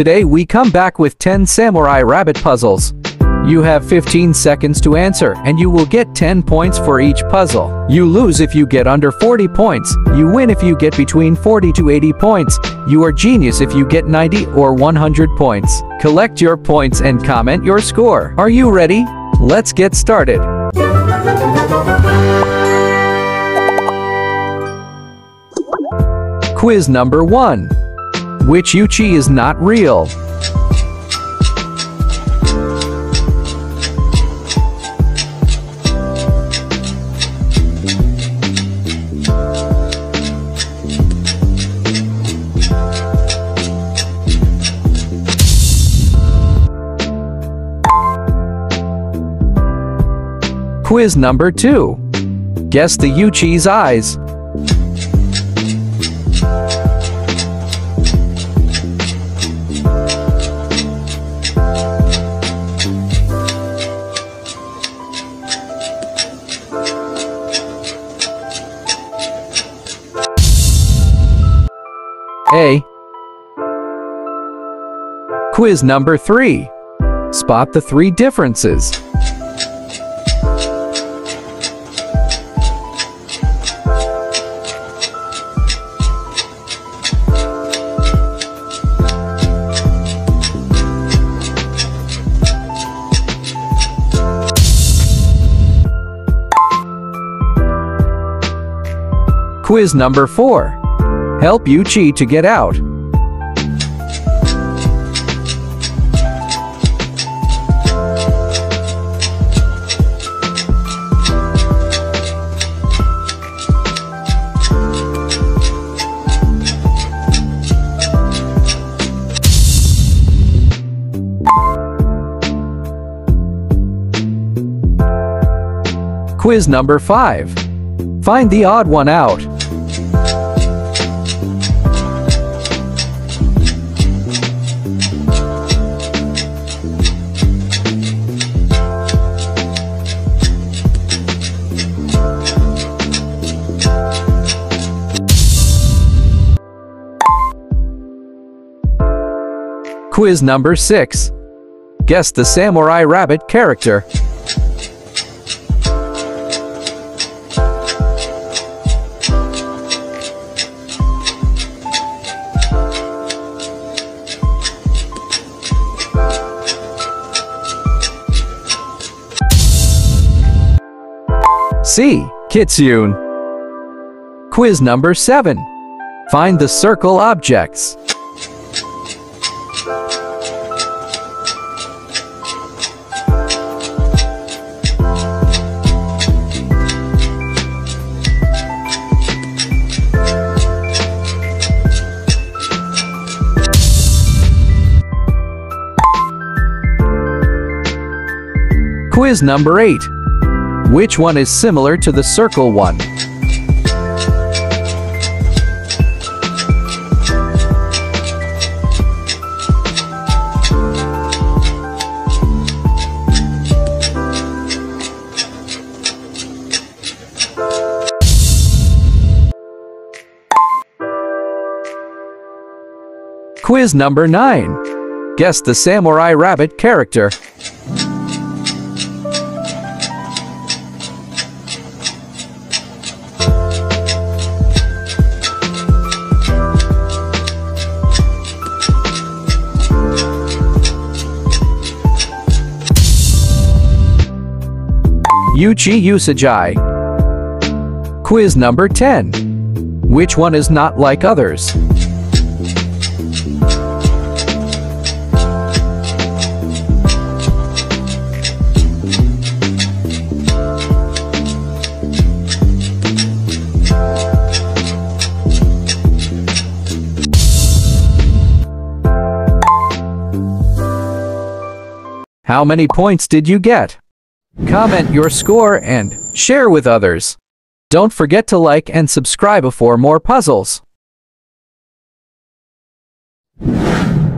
Today we come back with 10 Samurai Rabbit puzzles. You have 15 seconds to answer and you will get 10 points for each puzzle. You lose if you get under 40 points. You win if you get between 40 to 80 points. You are genius if you get 90 or 100 points. Collect your points and comment your score. Are you ready? Let's get started. Quiz number 1. Which Yuichi is not real? Quiz number 2. Guess the Yuichi's eyes. A. Quiz number 3. Spot the three differences. Quiz number 4. Help Yuichi to get out. Quiz number 5. Find the odd one out. Quiz number 6. Guess the Samurai Rabbit character. C. Kitsune. Quiz number 7. Find the circle objects. Quiz number 8. Which one is similar to the circle one? Quiz number 9. Guess the Samurai Rabbit character. Yuichi Usagi. Quiz number 10. Which one is not like others? How many points did you get? Comment your score and share with others. Don't forget to like and subscribe for more puzzles you